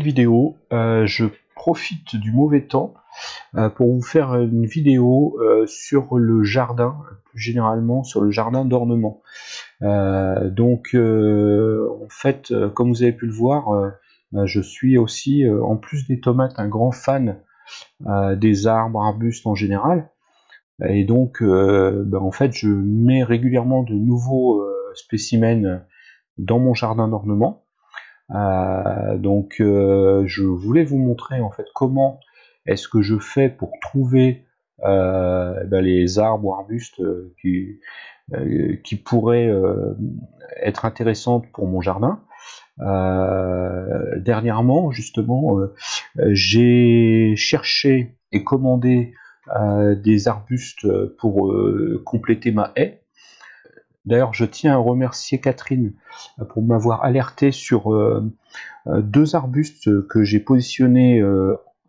vidéo. Euh, je profite du mauvais temps euh, pour vous faire une vidéo euh, sur le jardin, plus généralement sur le jardin d'ornement. donc en fait, comme vous avez pu le voir, bah, je suis aussi, en plus des tomates, un grand fan des arbres, arbustes en général. Et donc, bah, en fait, je mets régulièrement de nouveaux spécimens dans mon jardin d'ornement. Euh, donc euh, je voulais vous montrer en fait comment est-ce que je fais pour trouver euh, ben, les arbres ou arbustes qui, qui pourraient être intéressantes pour mon jardin. dernièrement, justement, j'ai cherché et commandé des arbustes pour compléter ma haie. D'ailleurs, je tiens à remercier Catherine euh, pour m'avoir alerté sur euh, euh, deux arbustes que j'ai positionnés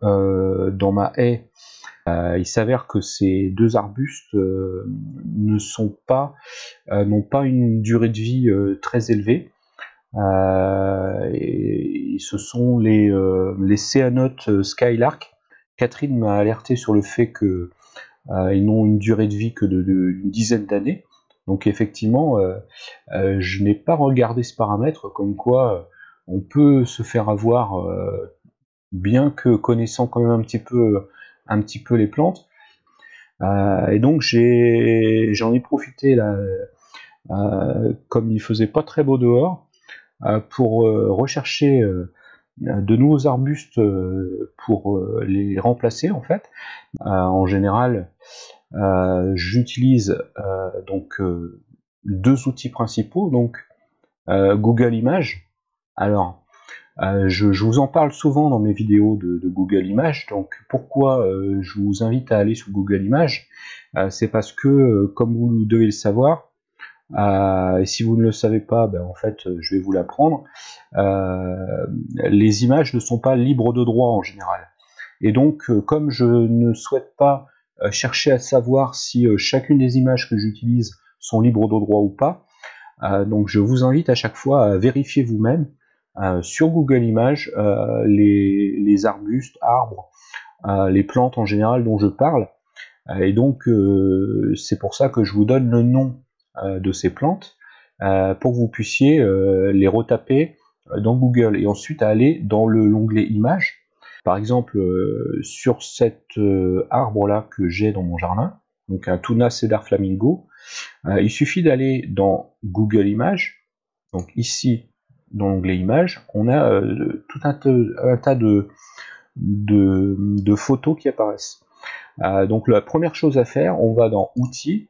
dans ma haie. il s'avère que ces deux arbustes n'ont pas une durée de vie très élevée. ce sont les, les Céanotes Skylark. Catherine m'a alerté sur le fait qu'ils n'ont une durée de vie que d'une dizaine d'années. Donc effectivement, euh, euh, je n'ai pas regardé ce paramètre comme quoi euh, on peut se faire avoir, bien que connaissant quand même un petit peu, les plantes. et donc j'en ai, profité là, comme il faisait pas très beau dehors, pour rechercher de nouveaux arbustes pour les remplacer en fait. en général, j'utilise euh, donc euh, deux outils principaux, donc Google Images. Alors, je, vous en parle souvent dans mes vidéos de, Google Images. Donc, pourquoi je vous invite à aller sur Google Images C'est parce que, comme vous devez le savoir, et si vous ne le savez pas, ben, en fait, je vais vous l'apprendre. les images ne sont pas libres de droit en général. Et donc, comme je ne souhaite pas euh, chercher à savoir si euh, chacune des images que j'utilise sont libres de droit ou pas. Euh, donc je vous invite à chaque fois à vérifier vous-même sur Google Images les, arbustes, arbres, les plantes en général dont je parle. et donc c'est pour ça que je vous donne le nom de ces plantes pour que vous puissiez les retaper dans Google et ensuite aller dans l'onglet Images par exemple, euh, sur cet euh, arbre-là que j'ai dans mon jardin, donc un Tuna Cedar Flamingo, euh, il suffit d'aller dans Google Images, donc ici, dans l'onglet Images, on a tout un, tas de, de, photos qui apparaissent. donc la première chose à faire, on va dans Outils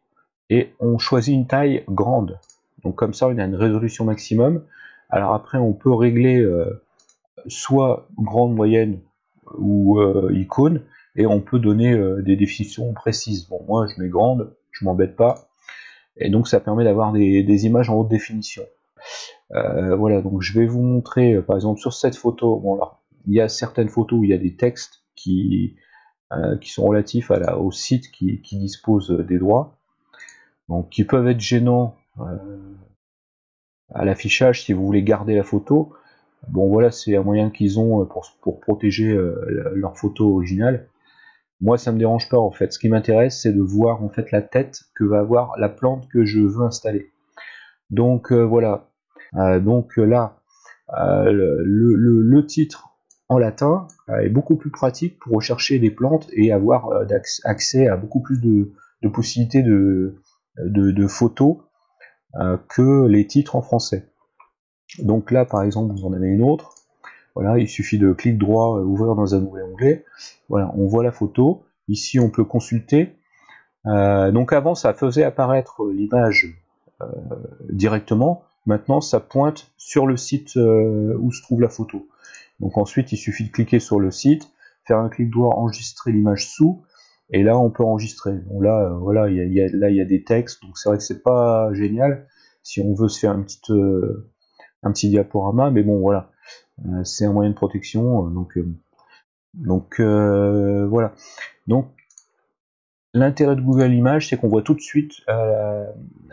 et on choisit une taille grande. Donc comme ça, on a une résolution maximum. Alors après, on peut régler soit grande, moyenne ou euh, icône et on peut donner euh, des définitions précises. Bon, moi je mets grande, je m'embête pas, et donc ça permet d'avoir des, images en haute définition. Euh, voilà, donc je vais vous montrer, par exemple sur cette photo, bon là, il y a certaines photos où il y a des textes qui, sont relatifs à la, au site qui, qui, dispose des droits, donc qui peuvent être gênants à l'affichage si vous voulez garder la photo, Bon voilà, c'est un moyen qu'ils ont euh, pour, protéger euh, leur photo originale. Moi, ça me dérange pas en fait. Ce qui m'intéresse, c'est de voir en fait la tête que va avoir la plante que je veux installer. Donc euh, voilà. donc là, le, titre en latin est beaucoup plus pratique pour rechercher des plantes et avoir accès à beaucoup plus de, possibilités de photos que les titres en français. Donc là, par exemple, vous en avez une autre. Voilà, il suffit de clic droit, euh, ouvrir dans un nouvel onglet. Voilà, on voit la photo. Ici, on peut consulter. Euh, donc avant, ça faisait apparaître l'image euh, directement. Maintenant, ça pointe sur le site où se trouve la photo. Donc ensuite, il suffit de cliquer sur le site, faire un clic droit, enregistrer l'image sous, et là, on peut enregistrer. Donc là, voilà, là, il y a des textes. Donc c'est vrai que c'est pas génial si on veut se faire une petite un petit diaporama, mais bon voilà, euh, c'est un moyen de protection, euh, donc euh, donc voilà. Donc l'intérêt de Google Images, c'est qu'on voit tout de suite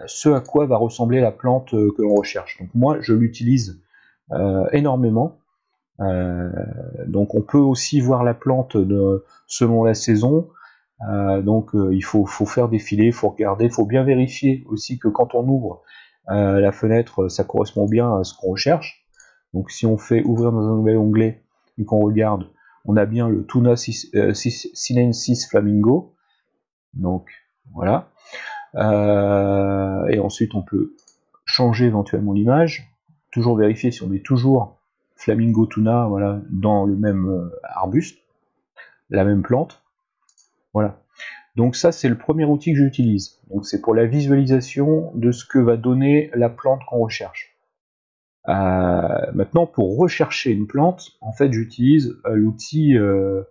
ce à quoi va ressembler la plante que l'on recherche. Donc moi, je l'utilise énormément. donc on peut aussi voir la plante selon la saison. donc il faut, faire défiler, il faut regarder, faut bien vérifier aussi que quand on ouvre la fenêtre, ça correspond bien à ce qu'on recherche. Donc si on fait ouvrir dans un nouvel onglet et qu'on regarde, on a bien le Tuna sinensis Flamingo. Donc voilà. Euh, et ensuite on peut changer éventuellement l'image. Toujours vérifier si on est toujours Flamingo Tuna voilà, dans le même euh, arbuste, la même plante. Voilà. Donc ça c'est le premier outil que j'utilise. Donc c'est pour la visualisation de ce que va donner la plante qu'on recherche. Euh, maintenant, pour rechercher une plante, en fait, j'utilise euh, l'outil euh,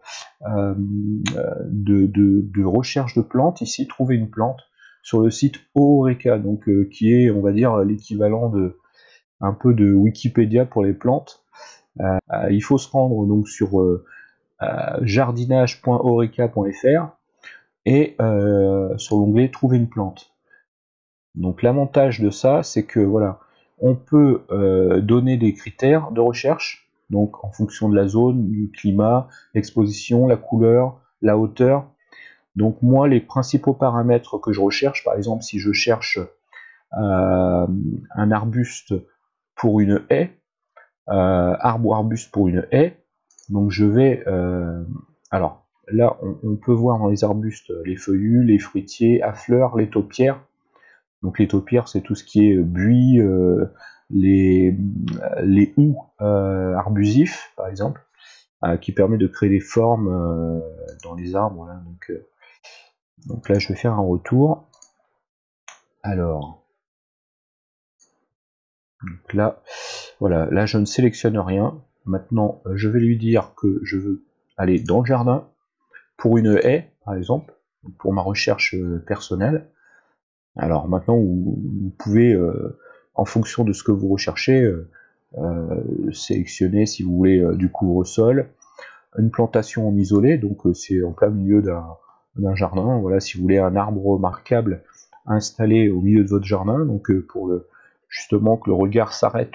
de, recherche de plantes. Ici, trouver une plante sur le site Oreca, donc qui est, on va dire, l'équivalent de un peu de Wikipédia pour les plantes. il faut se rendre donc sur jardinage.oreca.fr et sur l'onglet Trouver une plante. Donc l'avantage de ça, c'est que voilà, on peut euh, donner des critères de recherche, donc en fonction de la zone, du climat, l'exposition, la couleur, la hauteur. Donc moi, les principaux paramètres que je recherche, par exemple, si je cherche euh, un arbuste pour une haie, euh, arbre ou arbuste pour une haie, donc je vais, alors là, on, peut voir dans les arbustes les feuillus, les fruitiers, à fleurs, les taupières, donc les taupières, c'est tout ce qui est buis, euh, les, les houx euh, arbusifs, par exemple, euh, qui permet de créer des formes dans les arbres. Donc, donc là, je vais faire un retour. Alors, voilà, là je ne sélectionne rien. Maintenant, je vais lui dire que je veux aller dans le jardin pour une haie, par exemple, pour ma recherche personnelle. Alors maintenant, vous, pouvez, euh, en fonction de ce que vous recherchez, euh, euh, sélectionner si vous voulez du couvre-sol, une plantation en isolé, donc c'est en plein milieu d'un jardin. Voilà, si vous voulez un arbre remarquable installé au milieu de votre jardin, donc pour le, justement que le regard s'arrête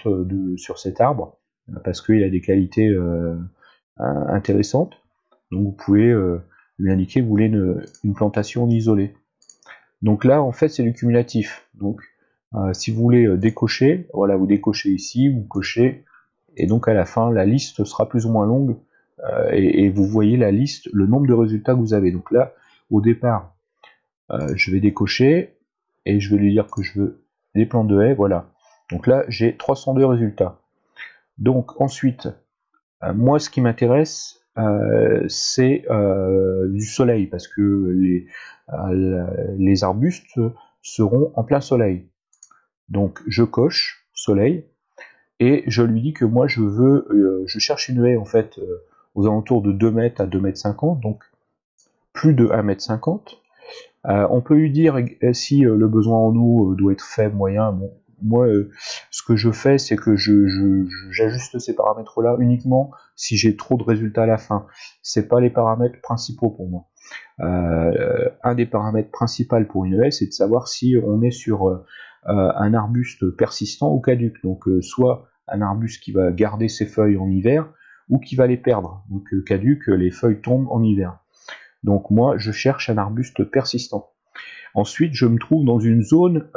sur cet arbre, parce qu'il a des qualités intéressantes. Donc vous pouvez lui indiquer que vous voulez une, plantation en isolé. Donc là, en fait, c'est du cumulatif. Donc, euh, si vous voulez euh, décocher, voilà, vous décochez ici, vous cochez, et donc à la fin, la liste sera plus ou moins longue, euh, et, vous voyez la liste, le nombre de résultats que vous avez. Donc là, au départ, je vais décocher, et je vais lui dire que je veux des plans de haies, voilà. Donc là, j'ai 302 résultats. Donc ensuite, moi, ce qui m'intéresse, c'est du soleil, parce que les, les arbustes seront en plein soleil. Donc je coche soleil et je lui dis que moi je veux, euh, je cherche une haie en fait euh, aux alentours de 2 mètres à 2 mètres 50, donc plus de 1 mètre 50. Euh, on peut lui dire si le besoin en eau doit être faible, moyen. Bon, moi, ce que je fais, c'est que j'ajuste ces paramètres-là uniquement si j'ai trop de résultats à la fin. C'est pas les paramètres principaux pour moi. Euh, un des paramètres principaux pour une haie, c'est de savoir si on est sur euh, un arbuste persistant ou caduc. Donc euh, soit un arbuste qui va garder ses feuilles en hiver ou qui va les perdre. Donc caduc, les feuilles tombent en hiver. Donc moi, je cherche un arbuste persistant. Ensuite, je me trouve dans une zone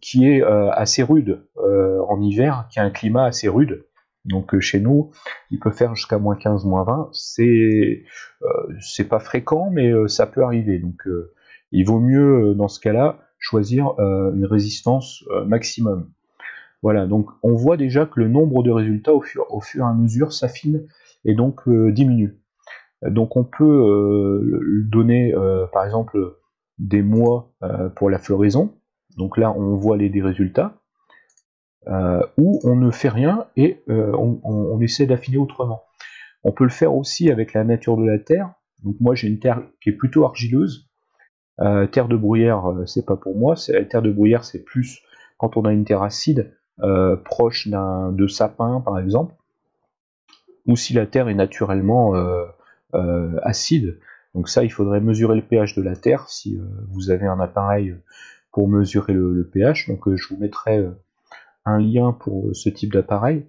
qui est assez rude en hiver, qui a un climat assez rude. Donc euh, chez nous, il peut faire jusqu'à moins 15, moins 20. C'est euh, c'est pas fréquent, mais euh, ça peut arriver. Donc il vaut mieux dans ce cas-là choisir une résistance maximum. Voilà, donc on voit déjà que le nombre de résultats au fur, au fur et à mesure s'affine et donc diminue. Donc on peut donner par exemple des mois pour la floraison. Donc là on voit les, résultats. Euh, où on ne fait rien et euh, on, essaie d'affiner autrement. On peut le faire aussi avec la nature de la terre. Donc moi j'ai une terre qui est plutôt argileuse. Euh, terre de bruyère, c'est pas pour moi. La terre de bruyère, c'est plus quand on a une terre acide, proche de sapin par exemple, ou si la terre est naturellement acide. Donc ça, il faudrait mesurer le pH de la terre si vous avez un appareil pour mesurer le, pH. Donc je vous mettrai un lien pour ce type d'appareil.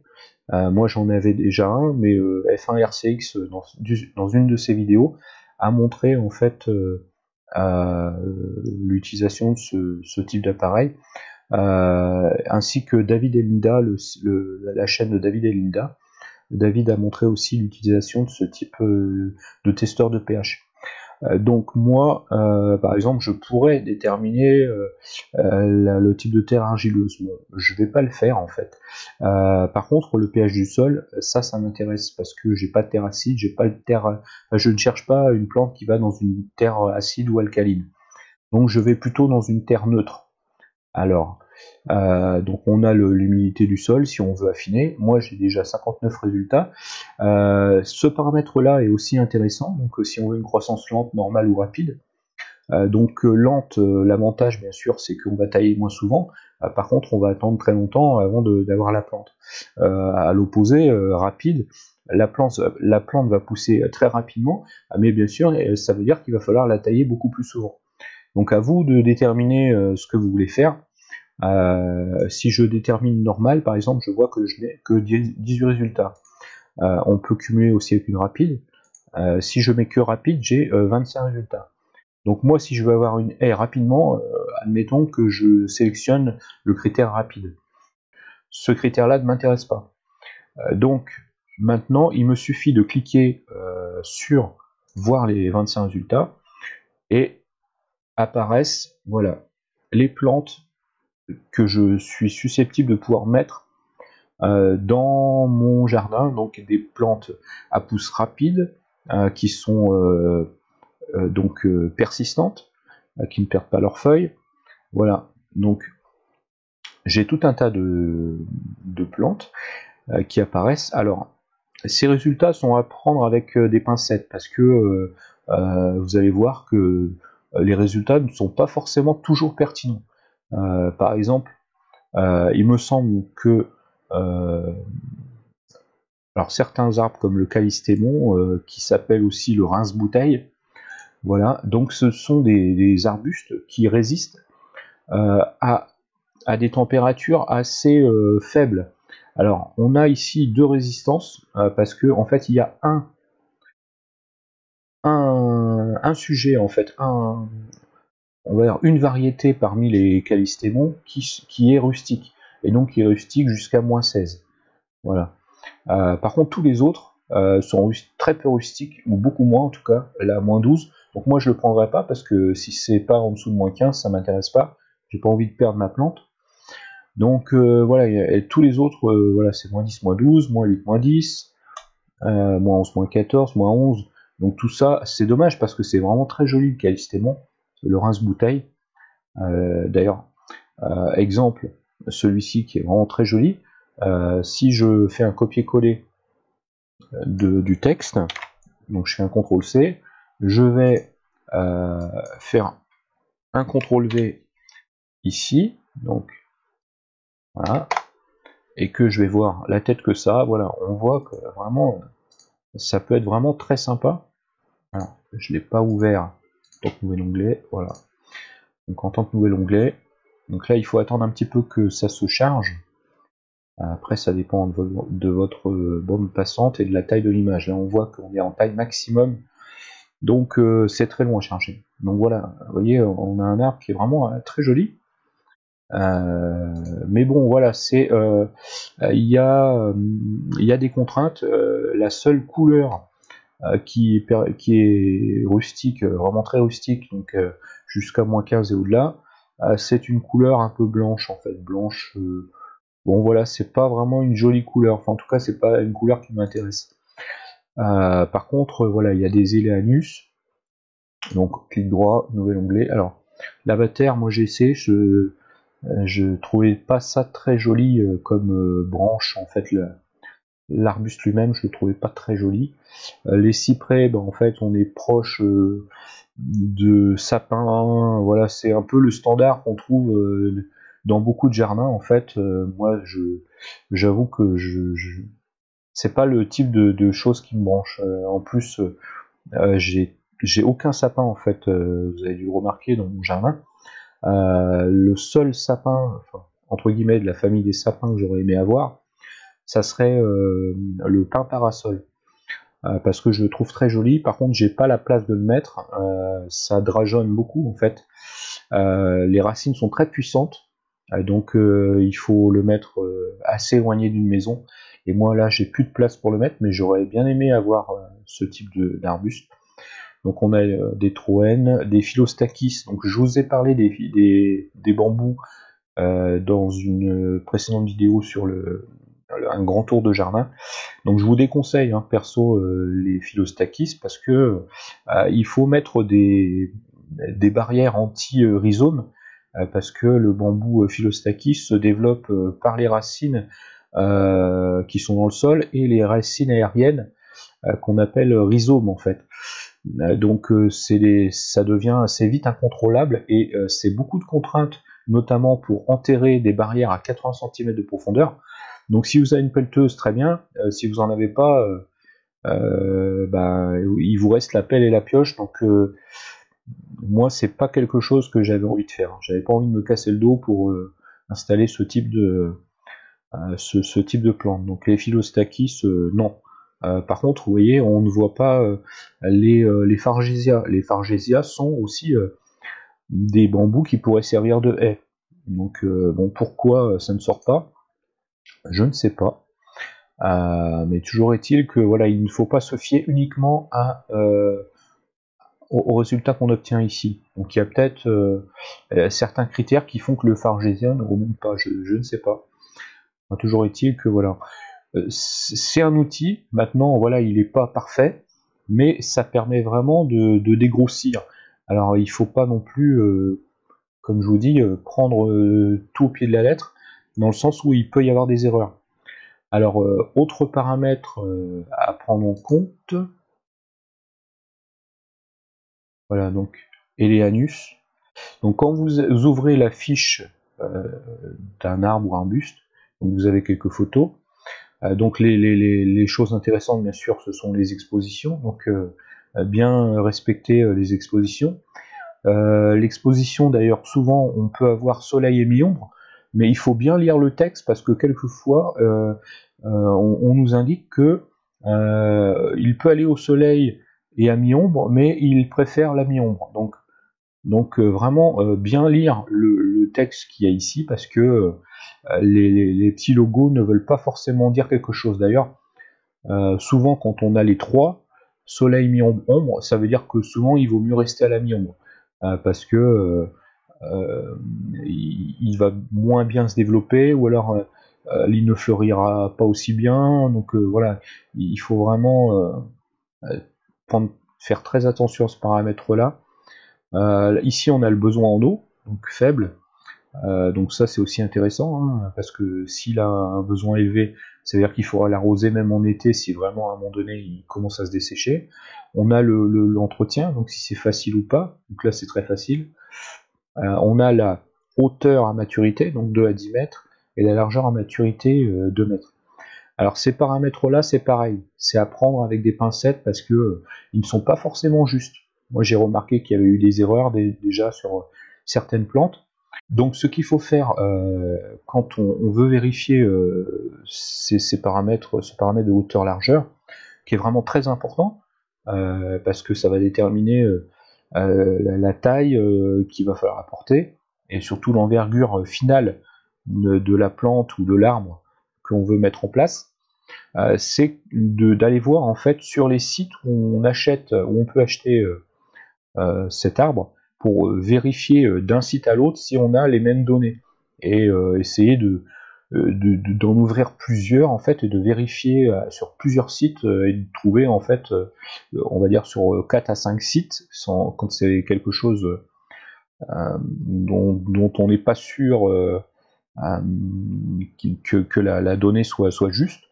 moi j'en avais déjà un, mais F1 RCX dans, une de ses vidéos a montré en fait l'utilisation de ce, type d'appareil, ainsi que David et Linda, la chaîne de David et Linda. David a montré aussi l'utilisation de ce type de testeur de pH. Euh, donc moi, euh, par exemple, je pourrais déterminer euh, le type de terre argileuse. je vais pas le faire en fait. par contre, le pH du sol, ça, ça m'intéresse parce que j'ai pas de terre acide, j'ai pas de terre, je ne cherche pas une plante qui va dans une terre acide ou alcaline. Donc je vais plutôt dans une terre neutre. Alors, euh, donc on a l'humidité du sol si on veut affiner. Moi j'ai déjà 59 résultats. Euh, ce paramètre-là est aussi intéressant. Donc euh, si on veut une croissance lente, normale ou rapide. donc lente, l'avantage bien sûr c'est qu'on va tailler moins souvent. par contre on va attendre très longtemps avant d'avoir la plante. à l'opposé, rapide, la plante, la plante va pousser très rapidement, mais bien sûr ça veut dire qu'il va falloir la tailler beaucoup plus souvent. Donc à vous de déterminer ce que vous voulez faire. Euh, si je détermine normal, par exemple, je vois que je n'ai que 18 résultats. Euh, on peut cumuler aussi avec une rapide. Euh, si je mets que rapide, j'ai 25 résultats. Donc moi, si je veux avoir une haie rapidement, admettons que je sélectionne le critère rapide. Ce critère-là ne m'intéresse pas. donc maintenant, il me suffit de cliquer sur voir les 25 résultats et apparaissent voilà les plantes que je suis susceptible de pouvoir mettre euh, dans mon jardin, donc des plantes à pousse rapide, euh, qui sont euh, donc persistantes, qui ne perdent pas leurs feuilles. Voilà, donc j'ai tout un tas de, de plantes qui apparaissent. Alors, ces résultats sont à prendre avec des pincettes, parce que vous allez voir que les résultats ne sont pas forcément toujours pertinents. Euh, par exemple, euh, il me semble que euh, alors certains arbres comme le calistémon, qui s'appelle aussi le rince-bouteille, voilà, donc ce sont des, arbustes qui résistent à, des températures assez faibles. Alors, on a ici deux résistances, parce que en fait, il y a un, un, un sujet, en fait, un, on va dire une variété parmi les calistémons qui, est rustique, et donc qui est rustique jusqu'à moins 16. Voilà. Euh, par contre, tous les autres euh, sont très peu rustiques, ou beaucoup moins en tout cas, là, moins 12. Donc moi je le prendrai pas parce que si c'est pas en dessous de moins 15, ça m'intéresse pas. J'ai pas envie de perdre ma plante. Donc euh, voilà, et tous les autres, voilà, c'est moins 10, moins 12, moins 8, moins 10, moins 11, moins 14, moins 11. Donc tout ça, c'est dommage parce que c'est vraiment très joli le calistémon le rince-bouteille. Euh, d'ailleurs, euh, exemple, celui-ci qui est vraiment très joli. Euh, si je fais un copier-coller du texte, donc je fais un CTRL C, je vais faire un CTRL V ici, donc voilà, et que je vais voir la tête que ça, voilà, on voit que vraiment ça peut être vraiment très sympa. Je l'ai pas ouvert tant que nouvel onglet, voilà. Donc en tant que nouvel onglet, donc là il faut attendre un petit peu que ça se charge. Après ça dépend de, votre bande passante et de la taille de l'image. On voit qu'on est en taille maximum, donc euh, c'est très long à charger. Donc voilà, vous voyez, on a un arbre qui est vraiment euh, très joli. Euh, mais bon, voilà, c'est il y a des contraintes. la seule couleur euh, qui, est rustique, euh, vraiment très rustique, donc euh, jusqu'à moins 15 et au-delà. c'est une couleur un peu blanche en fait, blanche. bon voilà, c'est pas vraiment une jolie couleur. Enfin, en tout cas, c'est pas une couleur qui m'intéresse. par contre, voilà, il y a des éléanus. Donc clic droit, nouvel onglet. Alors, l'avatar, moi j'ai essayé, je, je trouvais pas ça très joli comme branche en fait. L'arbuste lui-même, je le trouvais pas très joli. Euh, les cyprès, ben, en fait, on est proche euh, de sapins. Voilà, c'est un peu le standard qu'on trouve euh, dans beaucoup de jardins. En fait, moi, je j'avoue que je, c'est pas le type de, choses qui me branche. en plus, j'ai j'ai aucun sapin en fait. vous avez dû remarquer dans mon jardin. le seul sapin, entre guillemets de la famille des sapins que j'aurais aimé avoir, ça serait le pin parasol. parce que je le trouve très joli. Par contre, j'ai pas la place de le mettre. ça drageonne beaucoup en fait. les racines sont très puissantes. donc il faut le mettre assez éloigné d'une maison. Et moi là, j'ai plus de place pour le mettre, mais j'aurais bien aimé avoir ce type d'arbuste. Donc on a euh, des troènes, des philostachys. Donc je vous ai parlé des, des, bambous euh, dans une précédente vidéo sur le, un grand tour de jardin. Donc je vous déconseille hein, perso euh, les philostachys parce que il faut mettre des, barrières anti-rhizomes parce que le bambou philostachys se développe par les racines qui sont dans le sol et les racines aériennes qu'on appelle rhizomes en fait. Euh, donc euh, ça devient assez vite incontrôlable et euh, c'est beaucoup de contraintes, notamment pour enterrer des barrières à 80 cm de profondeur. Donc si vous avez une pelleteuse, très bien. si vous n'en avez pas, bah, il vous reste la pelle et la pioche. Donc moi, c'est pas quelque chose que j'avais envie de faire. J'avais pas envie de me casser le dos pour installer ce type de ce, type de plante. Donc les philostachys, non. Euh, par contre, vous voyez, on ne voit pas euh, les, euh, les Fargesia. Les sont aussi des bambous qui pourraient servir de haie. Donc, bon, pourquoi ça ne sort pas? Je ne sais pas. mais toujours est-il que voilà, il ne faut pas se fier uniquement à, au, résultat qu'on obtient ici. Donc il y a peut-être certains critères qui font que le Fargesia ne remonte pas, je, ne sais pas. toujours est-il que voilà. Euh, c'est un outil, maintenant voilà, il n'est pas parfait, mais ça permet vraiment de, dégrossir. Alors il faut pas non plus, euh, comme je vous dis, euh, prendre tout au pied de la lettre, dans le sens où il peut y avoir des erreurs. Alors, autre paramètre à prendre en compte, voilà donc Eleanus. Donc quand vous ouvrez la fiche d'un arbre ou un buste, vous avez quelques photos, euh, donc les, choses intéressantes, bien sûr, ce sont les expositions. Donc euh, bien respecter euh, les expositions. L'exposition, d'ailleurs, souvent, on peut avoir soleil et mi-ombre, mais il faut bien lire le texte parce que quelquefois, on, nous indique que il peut aller au soleil et à mi-ombre, mais il préfère la mi-ombre. Donc, donc vraiment bien lire le, texte qu'il y a ici parce que euh, les, petits logos ne veulent pas forcément dire quelque chose. D'ailleurs, euh, souvent quand on a les trois, soleil, mi-ombre, ombre, ça veut dire que souvent il vaut mieux rester à la mi-ombre. Euh, parce que il, va moins bien se développer, ou alors il ne fleurira pas aussi bien. Donc voilà, il faut vraiment faire très attention à ce paramètre-là. ici, on a le besoin en eau, donc faible. Euh, donc ça c'est aussi intéressant, hein, parce que s'il a un besoin élevé, ça veut dire qu'il faudra l'arroser même en été si vraiment à un moment donné il commence à se dessécher. On a l'entretien, donc si c'est facile ou pas, donc là c'est très facile. Euh, on a la hauteur à maturité, donc 2 à 10 mètres, et la largeur à maturité 2 euh, mètres. Alors ces paramètres-là, c'est pareil, c'est à prendre avec des pincettes parce que ils ne sont pas forcément justes. Moi j'ai remarqué qu'il y avait eu des erreurs déjà sur certaines plantes. Donc ce qu'il faut faire euh, quand on, veut vérifier euh, ces, paramètres, ce paramètre de hauteur-largeur, qui est vraiment très important, euh, parce que ça va déterminer la, taille qu'il va falloir apporter, et surtout l'envergure finale de, la plante ou de l'arbre qu'on veut mettre en place, c'est d'aller voir en fait sur les sites où on achète, où on peut acheter cet arbre, pour euh, vérifier euh, d'un site à l'autre si on a les mêmes données et euh, essayer de d'en ouvrir plusieurs en fait et de vérifier sur plusieurs sites et de trouver en fait on va dire sur 4 à 5 sites sans, quand c'est quelque chose dont, on n'est pas sûr que, la, donnée soit, juste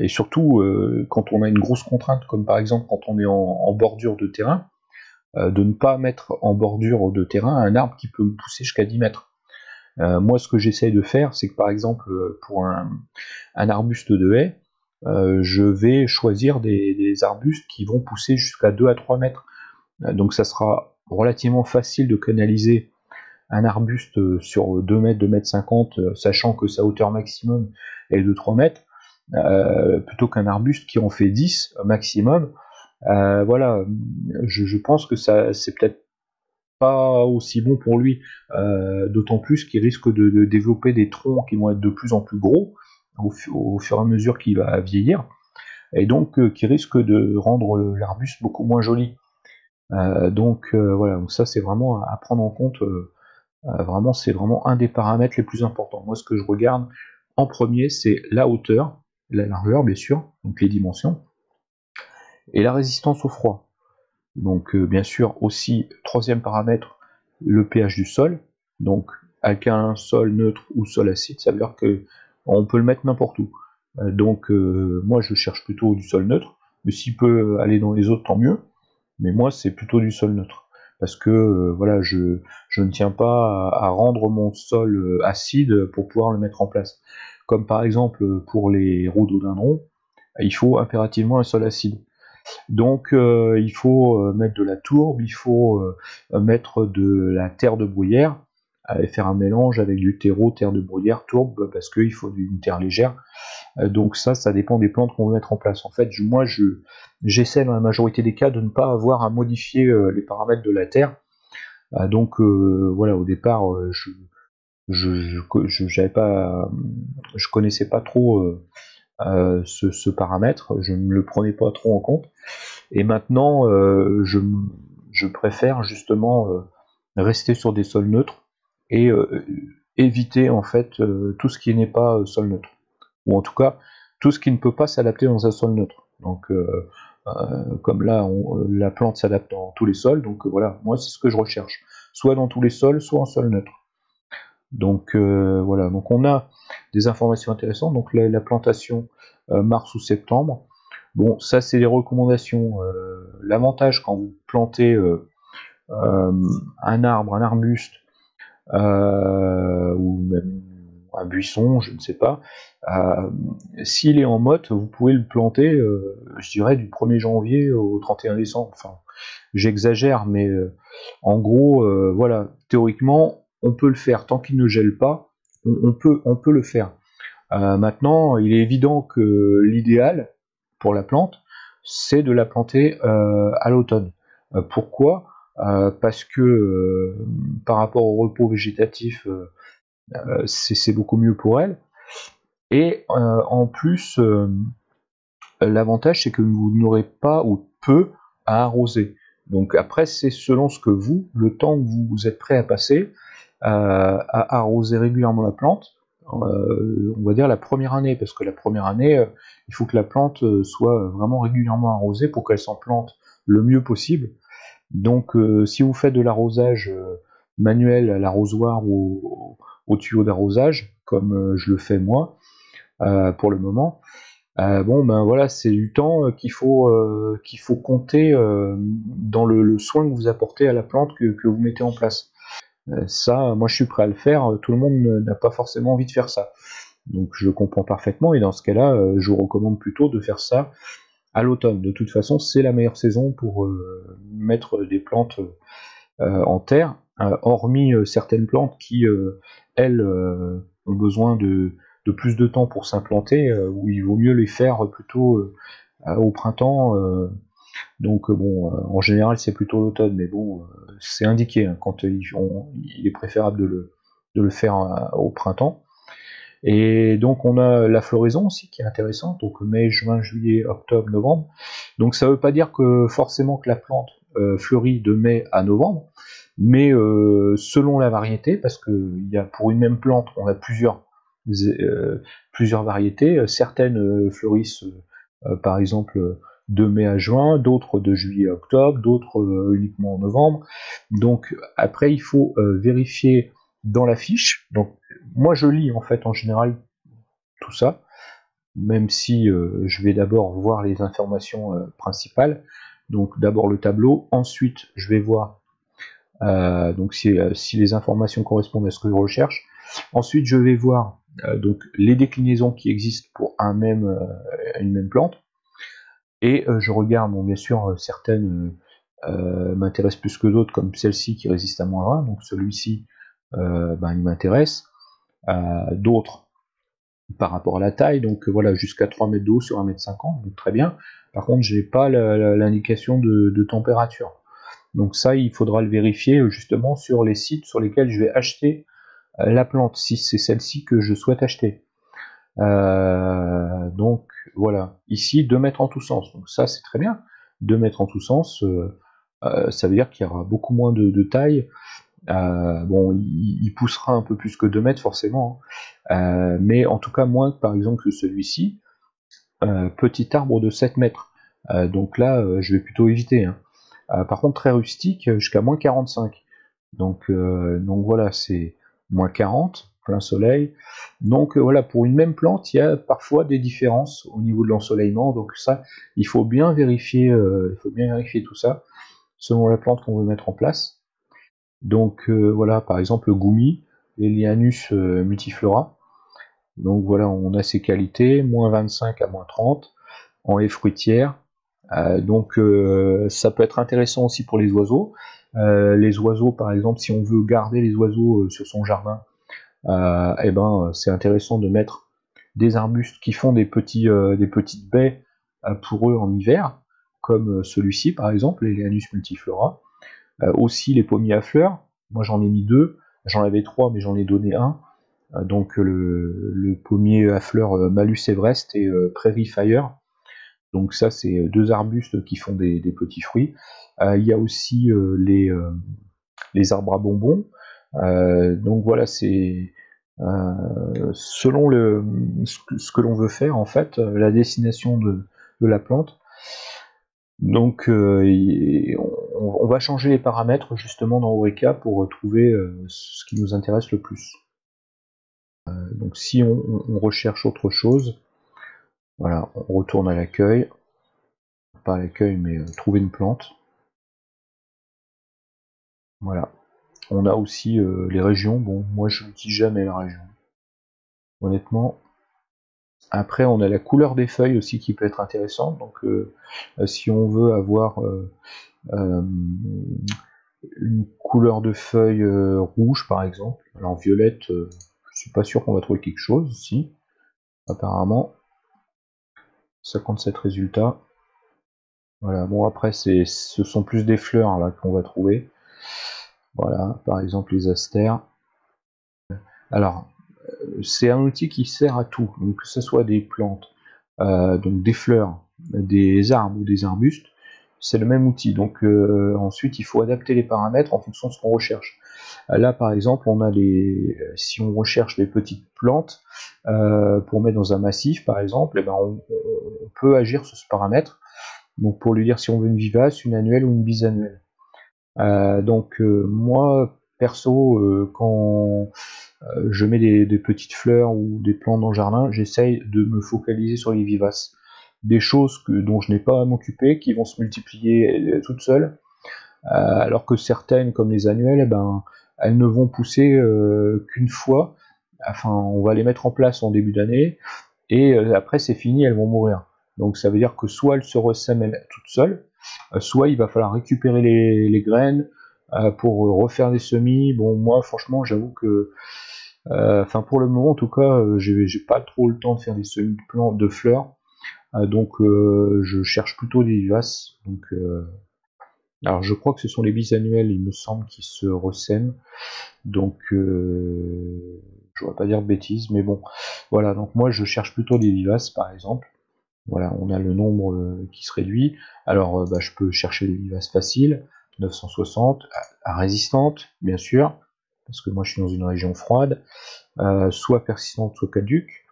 et surtout quand on a une grosse contrainte comme par exemple quand on est en bordure de terrain euh, de ne pas mettre en bordure de terrain un arbre qui peut pousser jusqu'à 10 mètres. Euh, moi, ce que j'essaye de faire, c'est que par exemple, euh, pour un, arbuste de haie, je vais choisir des, arbustes qui vont pousser jusqu'à 2 à 3 mètres. donc ça sera relativement facile de canaliser un arbuste sur 2 mètres, 2 mètres 50, sachant que sa hauteur maximum est de 3 mètres, plutôt qu'un arbuste qui en fait 10 maximum. voilà, je, pense que ça c'est peut-être aussi bon pour lui, d'autant plus qu'il risque de, développer des troncs qui vont être de plus en plus gros au, fur et à mesure qu'il va vieillir et donc euh, qui risque de rendre l'arbuste beaucoup moins joli. Euh, donc euh, voilà, ça c'est vraiment à prendre en compte. vraiment, c'est vraiment un des paramètres les plus importants. Moi, ce que je regarde en premier, c'est la hauteur, la largeur, bien sûr, donc les dimensions, et la résistance au froid. Donc, bien sûr, aussi, troisième paramètre, le pH du sol. Donc, alcalin, sol neutre ou sol acide, ça veut dire que on peut le mettre n'importe où. Euh, donc euh, moi je cherche plutôt du sol neutre, mais s'il peut aller dans les autres tant mieux. Mais moi c'est plutôt du sol neutre parce que euh, voilà je, je, ne tiens pas à, rendre mon sol acide pour pouvoir le mettre en place. Comme par exemple pour les rhododendrons, il faut impérativement un sol acide. Donc il faut mettre de la tourbe, il faut mettre de la terre de bruyère, et faire un mélange avec du terreau, terre de bruyère, tourbe, parce qu'il faut une terre légère. Euh, donc ça, ça dépend des plantes qu'on veut mettre en place. En fait, moi, je, j'essaie dans la majorité des cas de ne pas avoir à modifier euh, les paramètres de la terre. Euh, donc voilà, au départ, je, je, je, pas, je connaissais pas trop ce, ce, paramètre, je ne le prenais pas trop en compte. Et maintenant, je, je, préfère justement rester sur des sols neutres et éviter en fait tout ce qui n'est pas sol neutre ou en tout cas tout ce qui ne peut pas s'adapter dans un sol neutre. Donc euh, euh, comme là euh, la plante s'adapte dans tous les sols, donc voilà, moi c'est ce que je recherche, soit dans tous les sols, soit en sol neutre. Donc voilà, donc on a des informations intéressantes. Donc la, plantation mars ou septembre. Bon, ça c'est les recommandations. L'avantage quand vous plantez un arbre, un arbuste, ou même un buisson, je ne sais pas. Euh, s'il est en motte, vous pouvez le planter, euh, je dirais, du 1er janvier au 31 décembre. Enfin, j'exagère, mais euh, en gros, voilà, théoriquement, on peut le faire tant qu'il ne gèle pas. On, peut, on peut le faire. maintenant, il est évident que l'idéal pour la plante, c'est de la planter à l'automne. pourquoi? Parce que par rapport au repos végétatif euh, c'est beaucoup mieux pour elle. Et euh, en plus, euh, l'avantage c'est que vous n'aurez pas ou peu à arroser. Donc après, c'est selon ce que vous, le temps que vous êtes prêt à passer, à arroser régulièrement la plante, on va dire la première année, parce que la première année, il faut que la plante soit vraiment régulièrement arrosée pour qu'elle s'en plante le mieux possible. Donc si vous faites de l'arrosage manuel à l'arrosoir ou au tuyau d'arrosage, comme euh, je le fais moi euh, pour le moment. Euh, bon ben voilà, c'est du temps qu'il faut qu'il faut compter dans le, soin que vous apportez à la plante que, vous mettez en place. Ça, moi je suis prêt à le faire. Tout le monde n'a pas forcément envie de faire ça. Donc je comprends parfaitement et dans ce cas-là, je vous recommande plutôt de faire ça à l'automne. De toute façon, c'est la meilleure saison pour mettre des plantes en terre, hormis certaines plantes qui elles euh, ont besoin de, plus de temps pour s'implanter, euh, où il vaut mieux les faire plutôt euh, au printemps. Donc bon, en général c'est plutôt l'automne, mais bon, c'est indiqué hein, quand il est préférable de le, faire au printemps. Et donc on a la floraison aussi qui est intéressante, donc mai, juin, juillet, octobre, novembre. Donc ça ne veut pas dire que forcément que la plante fleurit de mai à novembre, mais euh, selon la variété, parce que il y a pour une même plante, on a plusieurs euh, plusieurs variétés. Certaines euh, fleurissent, par exemple, de mai à juin, d'autres de juillet à octobre, d'autres uniquement en novembre. Donc après, il faut vérifier dans la fiche. Donc moi, je lis en fait en général tout ça, même si je vais d'abord voir les informations principales. Donc d'abord le tableau, ensuite je vais voir euh, donc euh, si, les informations correspondent à ce que je recherche. Ensuite, je vais voir euh, les déclinaisons qui existent pour une même plante. Et je regarde, bien sûr, certaines m'intéressent plus que d'autres, comme celle-ci qui résiste à moins 1. Donc celui-ci, ben, ils m'intéressent. D'autres par rapport à la taille, donc voilà, jusqu'à 3 mètres d'eau sur 1 mètre 50, donc très bien. Par contre, je n'ai pas l'indication de, température. Donc ça, il faudra le vérifier justement sur les sites sur lesquels je vais acheter la plante, si c'est celle-ci que je souhaite acheter. Donc voilà, ici 2 mètres en tous sens, donc ça c'est très bien. 2 mètres en tous sens, euh, euh, ça veut dire qu'il y aura beaucoup moins de, taille. Euh, bon, il, poussera un peu plus que 2 mètres forcément, hein. mais en tout cas moins par exemple que celui-ci. petit arbre de 7 mètres. donc là, je vais plutôt éviter. Hein. par contre, très rustique, jusqu'à moins 45. Donc, donc voilà, c'est moins 40 plein soleil. Donc euh, voilà, pour une même plante, il y a parfois des différences au niveau de l'ensoleillement. Donc ça, il faut bien vérifier, euh, il faut bien vérifier tout ça selon la plante qu'on veut mettre en place. Donc euh, voilà, par exemple le goumi, Lianus multiflora. Donc voilà, on a ses qualités, moins 25 à moins 30 en haie fruitière. donc ça peut être intéressant aussi pour les oiseaux. les oiseaux, par exemple, si on veut garder les oiseaux sur son jardin, euh, eh ben, c'est intéressant de mettre des arbustes qui font des, petits, euh, des petites baies euh, pour eux en hiver, comme celui-ci par exemple, les Leanus multiflora. aussi les pommiers à fleurs, moi j'en ai mis deux, j'en avais trois mais j'en ai donné un. donc le, pommier à fleurs Malus Everest et Prairie Fire. Donc ça c'est deux arbustes qui font des, petits fruits. Il y a aussi les, les arbres à bonbons. Donc voilà, c'est euh, selon ce que, l'on veut faire, en fait, euh, la destination de, la plante. Donc, euh, on, va changer les paramètres justement dans Eureka pour trouver ce qui nous intéresse le plus. donc, si on, recherche autre chose, voilà, on retourne à l'accueil, pas à l'accueil, mais trouver une plante. Voilà. On a aussi euh, les régions. Bon, moi je dis jamais la région. Honnêtement. Après, on a la couleur des feuilles aussi qui peut être intéressante. Donc, euh, euh, si on veut avoir une couleur de feuille rouge, par exemple, alors violette, je suis pas sûr qu'on va trouver quelque chose. Si, apparemment, 57 résultats. Voilà. Bon, après, ce sont plus des fleurs là qu'on va trouver. Voilà, par exemple les astères. Alors, euh, c'est un outil qui sert à tout, donc que ce soit des plantes, euh, donc des fleurs, des arbres ou des arbustes, c'est le même outil. Donc euh, ensuite, il faut adapter les paramètres en fonction de ce qu'on recherche. Là, par exemple, on a les, si on recherche des petites plantes pour mettre dans un massif, par exemple, eh ben on, peut agir sur ce paramètre. Donc pour lui dire si on veut une vivace, une annuelle ou une bisannuelle. Euh, donc euh, moi, perso, euh, quand je mets des, petites fleurs ou des plantes dans le jardin, j'essaye de me focaliser sur les vivaces. Des choses que, dont je n'ai pas à m'occuper, qui vont se multiplier toutes seules, alors que certaines, comme les annuelles, eh ben, elles ne vont pousser qu'une fois. Enfin, on va les mettre en place en début d'année, et après c'est fini, elles vont mourir. Donc ça veut dire que soit elles se ressèment toutes seules, euh, soit il va falloir récupérer les, graines euh, pour refaire des semis. Bon, moi, franchement, j'avoue que, euh, enfin, pour le moment, en tout cas, j'ai pas trop le temps de faire des semis de plantes, de fleurs. donc, je cherche plutôt des vivaces. Donc, alors, je crois que ce sont les bisannuels, il me semble, qui se ressèment. Donc, je ne vais pas dire de bêtises, mais bon, voilà. Donc, moi, je cherche plutôt des vivaces, par exemple. Voilà, on a le nombre euh, qui se réduit. Alors, euh, bah, je peux chercher les vivaces faciles, 960, à, résistantes, bien sûr, parce que moi je suis dans une région froide, euh, soit persistante, soit caduque.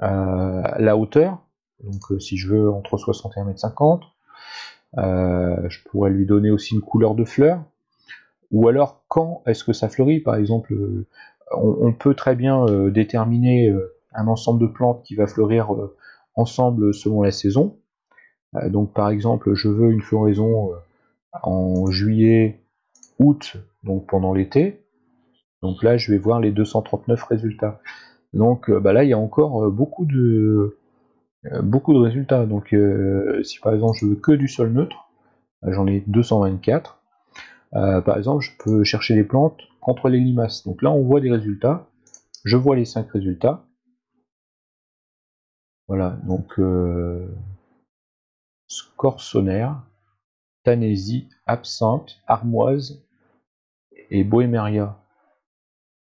la hauteur, donc si je veux entre 60 et 1m50, je pourrais lui donner aussi une couleur de fleur. Ou alors, quand est-ce que ça fleurit? Par exemple, on, peut très bien déterminer un ensemble de plantes qui va fleurir ensemble selon la saison. Euh, donc par exemple, je veux une floraison euh, en juillet, août, donc pendant l'été. Donc là, je vais voir les 239 résultats. Donc euh, bah là, il y a encore beaucoup de beaucoup de résultats. Donc si par exemple je veux que du sol neutre, j'en ai 224. par exemple, je peux chercher les plantes contre les limaces. Donc là, on voit des résultats. Je vois les cinq résultats. Voilà, donc scorsonnaire, tanésie, absinthe, armoise et bohéméria.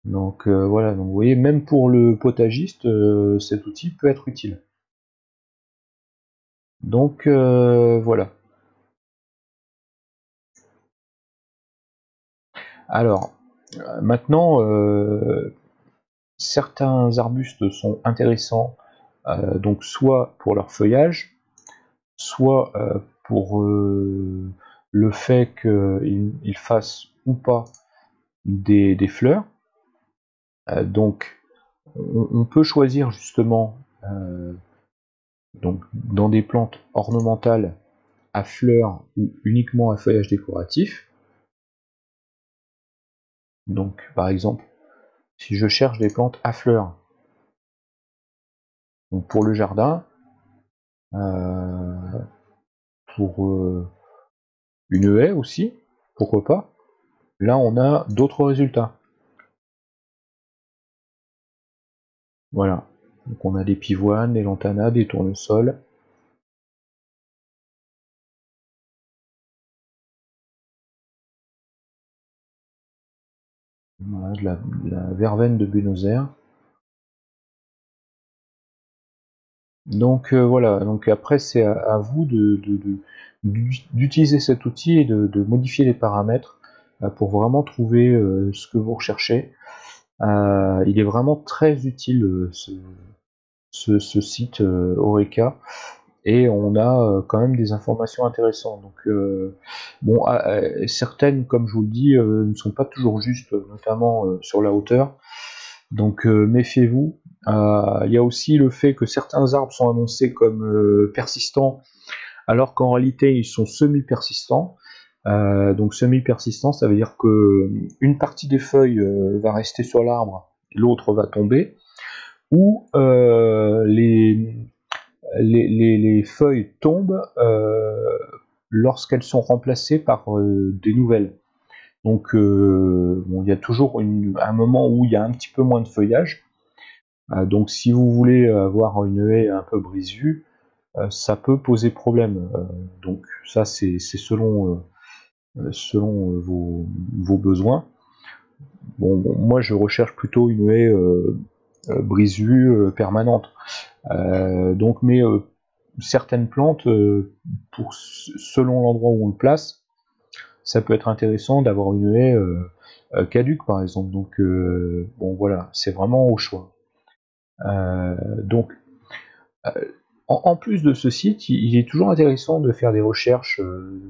Donc euh, voilà, donc vous voyez, même pour le potagiste, euh, cet outil peut être utile. Donc euh, voilà. Alors, maintenant, certains arbustes sont intéressants, donc soit pour leur feuillage, soit pour le fait qu'ils fassent ou pas des fleurs. Euh, donc, on, peut choisir justement euh, donc, dans des plantes ornementales à fleurs ou uniquement à feuillage décoratif. Donc, par exemple, si je cherche des plantes à fleurs pour le jardin, euh, pour une haie aussi, pourquoi pas, là on a d'autres résultats. Voilà. Donc on a des pivoines, des lantanas, des tournesols. Voilà, de la, verveine de Buenos Aires. Donc euh, voilà, donc après c'est à, vous d'utiliser cet outil et de, modifier les paramètres euh, pour vraiment trouver euh, ce que vous recherchez. Il est vraiment très utile ce, site Oreca et on a quand même des informations intéressantes. Donc, bon, certaines, comme je vous le dis, ne sont pas toujours justes, notamment sur la hauteur. Donc, méfiez-vous. Il y a aussi le fait que certains arbres sont annoncés comme persistants, alors qu'en réalité, ils sont semi-persistants. Euh, donc semi-persistant, ça veut dire que une partie des feuilles euh, va rester sur l'arbre, l'autre va tomber, ou euh, les, feuilles tombent lorsqu'elles sont remplacées par des nouvelles. Donc il y a toujours un moment où il y a un petit peu moins de feuillage. Donc si vous voulez avoir une haie un peu brisue, ça peut poser problème. donc ça c'est selon euh, euh, vos, besoins. Bon, moi je recherche plutôt une haie euh, brisue permanente. donc, mais certaines plantes, selon l'endroit où on le place, ça peut être intéressant d'avoir une haie caduque par exemple. Donc bon voilà, c'est vraiment au choix. Donc en, plus de ce site, il, est toujours intéressant de faire des recherches,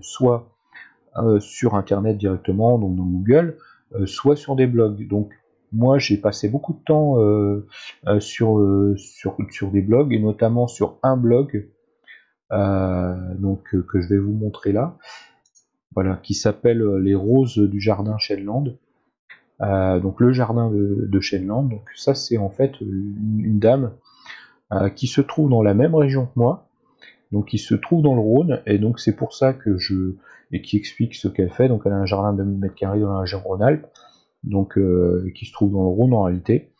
soit euh, sur internet directement, donc dans Google, euh, soit sur des blogs. Donc moi j'ai passé beaucoup de temps euh, sur, des blogs et notamment sur un blog que je vais vous montrer là voilà qui s'appelle les roses du jardin Shenland donc le jardin de, de donc ça c'est en fait une, dame qui se trouve dans la même région que moi donc qui se trouve dans le Rhône et donc c'est pour ça que je et qui explique ce qu'elle fait. Donc elle a un jardin de 2000 m2 dans la région Rhône-Alpes, donc euh, qui se trouve dans le Rhône en réalité.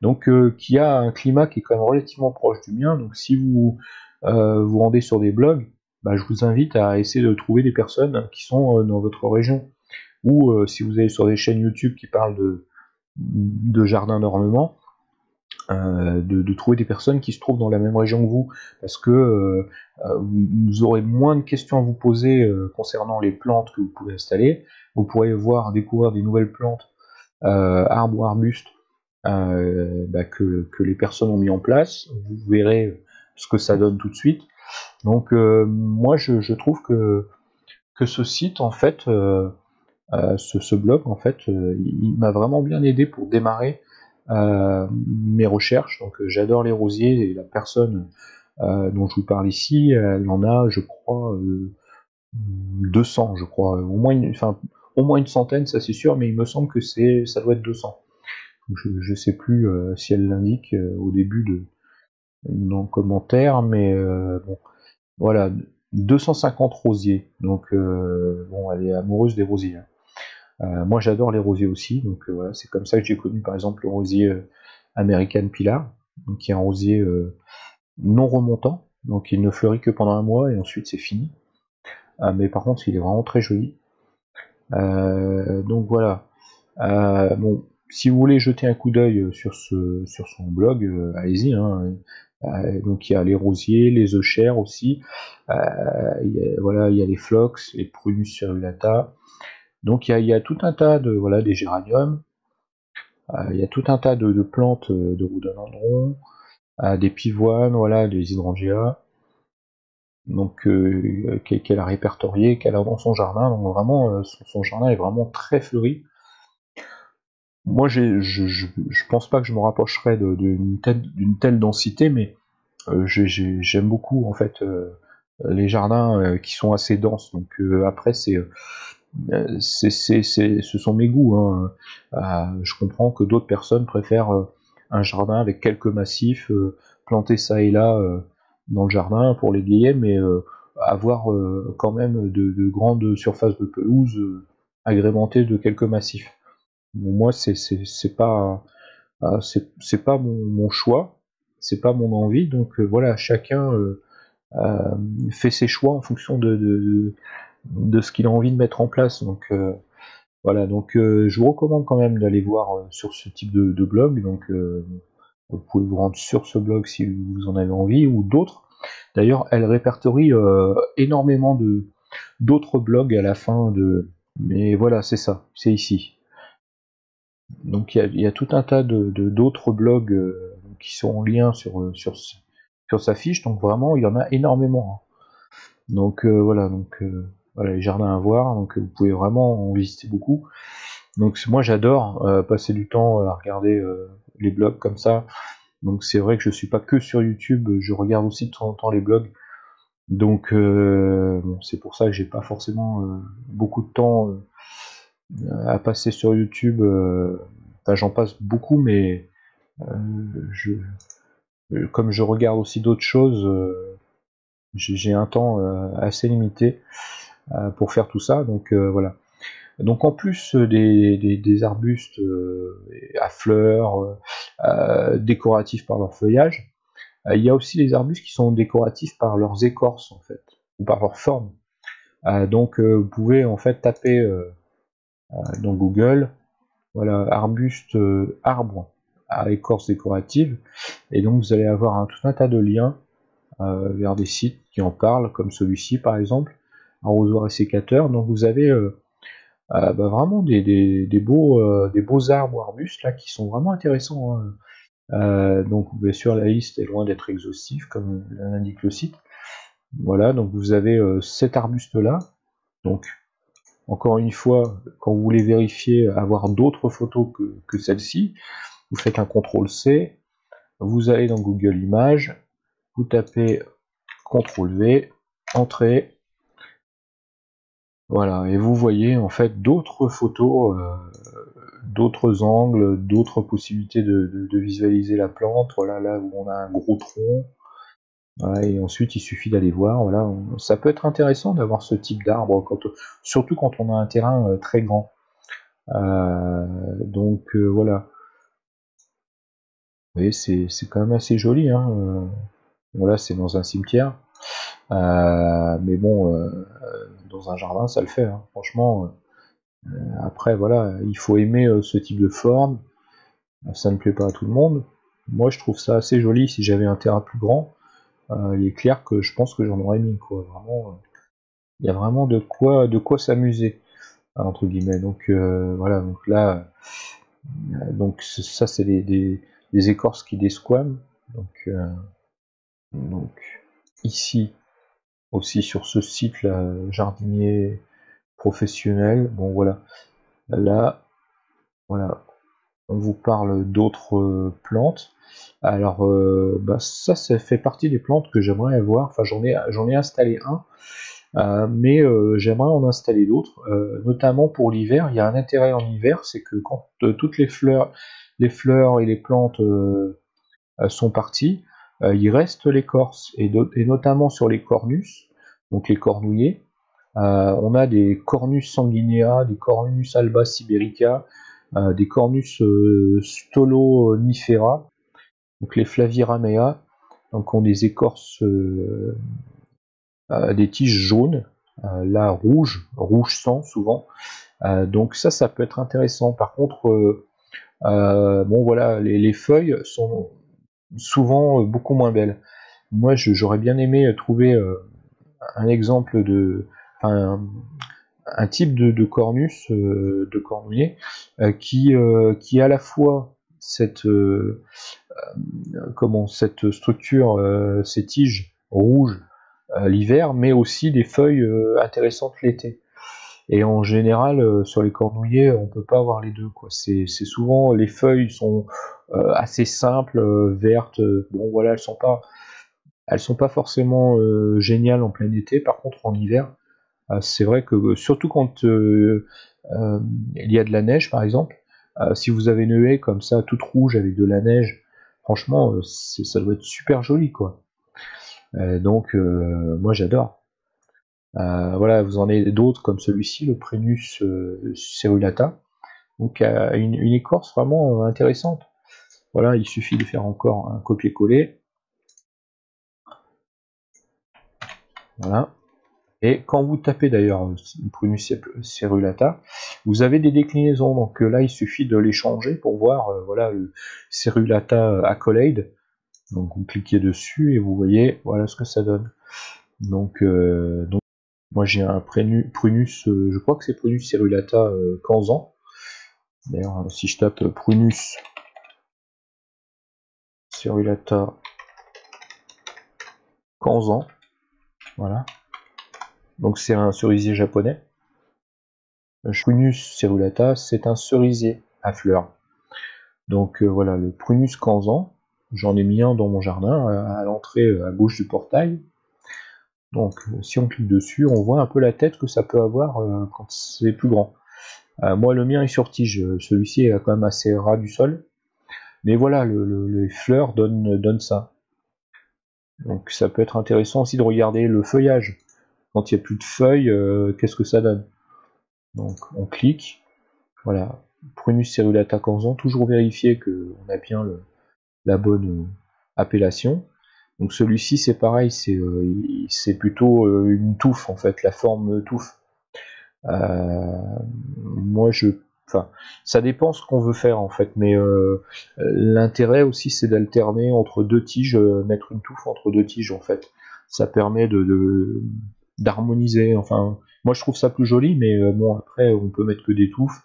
Donc euh, qui a un climat qui est quand même relativement proche du mien. Donc si vous euh, vous rendez sur des blogs, bah, je vous invite à essayer de trouver des personnes qui sont dans votre région. Ou si vous allez sur des chaînes YouTube qui parlent de, de jardins d'ornement, euh, de, trouver des personnes qui se trouvent dans la même région que vous, parce que euh, euh, vous aurez moins de questions à vous poser concernant les plantes que vous pouvez installer. Vous pourrez voir, découvrir des nouvelles plantes, arbres ou arbustes, bah, que, les personnes ont mis en place. Vous verrez ce que ça donne tout de suite. Donc moi je, trouve que, que ce site en fait, ce, ce, blog en fait, il m'a vraiment bien aidé pour démarrer euh, mes recherches. Donc euh, j'adore les rosiers et la personne euh, dont je vous parle ici, elle en a, je crois, 200, je crois, au moins une, enfin, au moins une centaine, ça c'est sûr, mais il me semble que c'est, ça doit être 200. Je ne sais plus si elle l'indique au début de dans le commentaire, mais bon, voilà, 250 rosiers. Donc bon, elle est amoureuse des rosiers. Hein. Moi j'adore les rosiers aussi, donc voilà, c'est comme ça que j'ai connu par exemple le rosier American Pilar, qui est un rosier non remontant, donc il ne fleurit que pendant un mois et ensuite c'est fini. mais par contre il est vraiment très joli. donc voilà. bon, si vous voulez jeter un coup d'œil euh, sur, sur son blog, euh, allez-y. Hein. Euh, donc il y a les rosiers, les œufs aussi. il y a, voilà, il y a les phlox, les prunus cerulata. Donc il y, a, tout un tas de voilà des géraniums. il y a tout un tas de, plantes de rhododendron, des pivoines, voilà, des hydrangeas. Donc qu'elle a répertorié, qu'elle a dans son jardin. Donc vraiment, son jardin est vraiment très fleuri moi, je, je, pense pas que je me rapprocherais d'une telle, densité, mais euh, j'aime beaucoup en fait euh, les jardins euh, qui sont assez denses. Donc après, c'est ce sont mes goûts. Hein. je comprends que d'autres personnes préfèrent un jardin avec quelques massifs, planter ça et là dans le jardin pour les mais avoir quand même de, de, grandes surfaces de pelouse agrémentées de quelques massifs moi, c'est pas euh, c'est pas mon, choix, c'est pas mon envie. Donc euh, voilà, chacun euh, fait ses choix en fonction de ce qu'il a envie de mettre en place. Donc voilà, donc je vous recommande quand même d'aller voir sur ce type de, de blog. Donc vous pouvez vous rendre sur ce blog si vous en avez envie ou d'autres. D'ailleurs, elle répertorie énormément de d'autres blogs à la fin de. Mais voilà, c'est ça, c'est ici. Donc il y, a tout un tas de d'autres blogs euh, qui sont en lien sur, euh, sur, sur sa fiche, donc vraiment il y en a énormément. Hein. Donc euh, voilà, donc voilà les jardins à voir, donc vous pouvez vraiment en visiter beaucoup. Donc moi j'adore passer du temps à regarder les blogs comme ça. Donc c'est vrai que je suis pas que sur YouTube, je regarde aussi de temps en temps les blogs. Donc c'est pour ça que j'ai pas forcément beaucoup de temps à passer sur YouTube. Euh, enfin, j'en passe beaucoup, mais euh, je, euh, comme je regarde aussi d'autres choses, j'ai un temps assez limité pour faire tout ça. Donc voilà. Donc en plus des, des, arbustes à fleurs, décoratifs par leur feuillage, il y a aussi les arbustes qui sont décoratifs par leurs écorces en fait, ou par leur forme. donc vous pouvez en fait taper euh, dans Google. Voilà, arbuste, euh, arbre à écorce décorative. Et donc vous allez avoir tout un tas de liens euh, vers des sites qui en parlent, comme celui-ci par exemple, arrosoir et sécateur. Donc vous avez bah, vraiment des, beaux, des beaux arbres arbustes là qui sont vraiment intéressants. Hein. donc bien sûr la liste est loin d'être exhaustive comme l'indique le site. Voilà, donc vous avez cet arbuste là. Donc encore une fois, quand vous voulez vérifier avoir d'autres photos que, celle-ci, vous faites un CTRL C, vous allez dans Google Images, vous tapez CTRL V, Entrée, voilà, et vous voyez en fait d'autres photos, euh, d'autres angles, d'autres possibilités de, visualiser la plante. Voilà, là où on a un gros tronc, et ensuite, il suffit d'aller voir. Voilà, ça peut être intéressant d'avoir ce type d'arbre, surtout quand on a un terrain euh, très grand. Euh, donc voilà. Vous voyez, c'est quand même assez joli. Hein. Voilà, c'est dans un cimetière. mais bon, dans un jardin, ça le fait. Hein. Franchement, après, voilà, il faut aimer ce type de forme. Ça ne plaît pas à tout le monde. Moi, je trouve ça assez joli si j'avais un terrain plus grand. Euh, il est clair que je pense que j'en aurais mis quoi. Vraiment, euh, il y a vraiment de quoi, de quoi s'amuser entre guillemets. Donc euh, voilà, donc là, donc ça c'est des, écorces qui desquament. Donc, donc ici aussi sur ce site jardinier professionnel. Bon voilà, là, voilà, on vous parle d'autres plantes. Alors euh, bah, ça, ça fait partie des plantes que j'aimerais avoir. Enfin, j'en ai, j'en ai installé un, euh, mais euh, j'aimerais en installer d'autres, notamment pour l'hiver. Il y a un intérêt en hiver, c'est que quand toutes les fleurs, les fleurs et les plantes sont parties, il reste l'écorce et, notamment sur les cornus, donc les cornouillers. on a des Cornus sanguinea, des Cornus alba siberica, des Cornus stolonifera, donc les Flaviramea, donc ont des écorces, des tiges jaunes, là rouge, rouge sang souvent. donc ça, ça peut être intéressant. Par contre, bon voilà, les, feuilles sont souvent beaucoup moins belles. Moi, j'aurais bien aimé trouver un exemple de, un, type de, cornus, de cornouiller, qui, qui à la fois cette, comment, cette structure, ces tiges rouges l'hiver, mais aussi des feuilles intéressantes l'été. Et en général, sur les cornouillers, on peut pas avoir les deux. C'est souvent les feuilles sont assez simples, vertes. bon voilà, elles sont pas elles sont pas forcément euh, géniales en plein été. Par contre, en hiver, euh, c'est vrai que euh, surtout quand il y a de la neige, par exemple, si vous avez une haie comme ça, toute rouge avec de la neige, franchement, ça doit être super joli, quoi. donc, moi, j'adore. Voilà, vous en avez d'autres comme celui-ci, le Prunus cerulata. Donc, une, écorce vraiment intéressante. Voilà, il suffit de faire encore un copier-coller. Voilà. Et quand vous tapez d'ailleurs Prunus cerulata, vous avez des déclinaisons. Donc euh, là, il suffit de les changer pour voir euh, voilà, le cerulata accolade. Donc vous cliquez dessus et vous voyez voilà ce que ça donne. Euh, donc moi j'ai un Prunus, je crois que c'est Prunus cerulata Kanzan. D'ailleurs, si je tape Prunus cerulata Kanzan, voilà. Donc c'est un cerisier japonais. Prunus cerulata, c'est un cerisier à fleurs. Donc euh, voilà, le Prunus kanzan, j'en ai mis un dans mon jardin, à, l'entrée euh, à gauche du portail. Donc euh, si on clique dessus, on voit un peu la tête que ça peut avoir quand c'est plus grand. moi le mien est sur tige, celui-ci est quand même assez ras du sol. Mais voilà, les fleurs donnent ça. Donc ça peut être intéressant aussi de regarder le feuillage. Quand il n'y a plus de feuilles, euh, qu'est-ce que ça donne? Donc on clique, voilà, Prunus canzon, toujours vérifier qu'on a bien la bonne euh, appellation. Donc celui-ci c'est pareil, c'est euh, plutôt une touffe en fait, la forme touffe. moi je Enfin, ça dépend ce qu'on veut faire en fait, mais euh, l'intérêt aussi c'est d'alterner entre deux tiges, euh, mettre une touffe entre deux tiges en fait. Ça permet de d'harmoniser. enfin, moi je trouve ça plus joli, mais euh, bon après on peut mettre que des touffes.